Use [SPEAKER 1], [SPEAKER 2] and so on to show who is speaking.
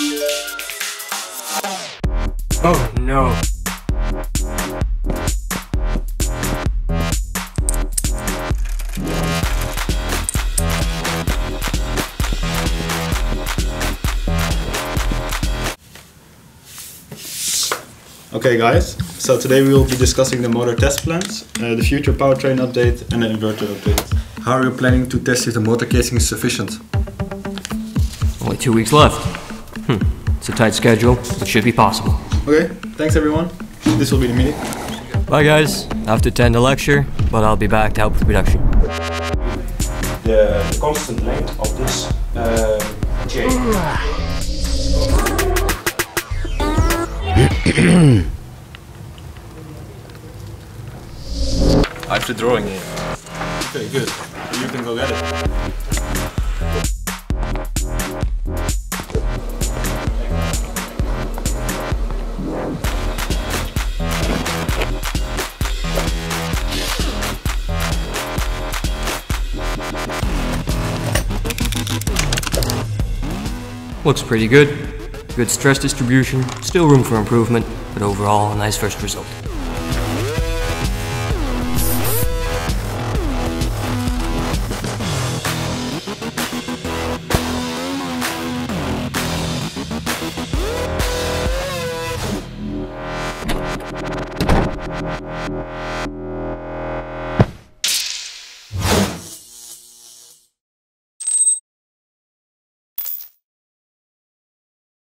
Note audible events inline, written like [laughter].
[SPEAKER 1] Oh no.
[SPEAKER 2] Okay guys, so today we will be discussing the motor test plans, uh, the future powertrain update and the inverter update.
[SPEAKER 3] How are you planning to test if the motor casing is sufficient?
[SPEAKER 1] Only two weeks left. Hmm. It's a tight schedule, but should be possible.
[SPEAKER 2] Okay, thanks everyone. This will be the meeting.
[SPEAKER 1] Bye guys. I have to attend a lecture, but I'll be back to help with production.
[SPEAKER 4] the, the constant length of this uh, chain. [coughs]
[SPEAKER 3] I have the drawing here.
[SPEAKER 2] Okay, good. You can go get it.
[SPEAKER 1] Looks pretty good. Good stress distribution, still room for improvement, but overall a nice first result.